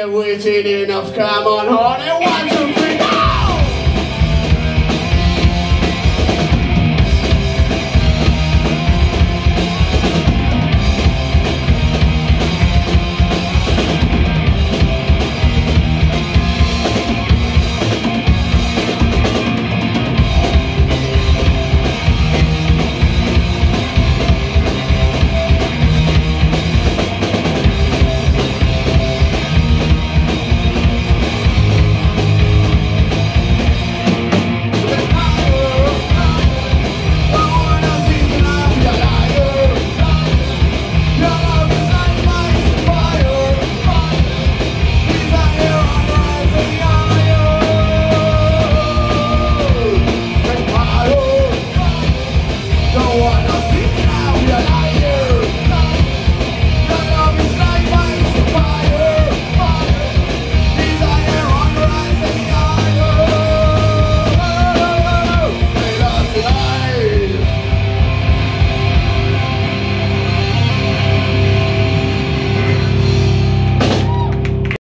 you waiting enough? Come on, honey,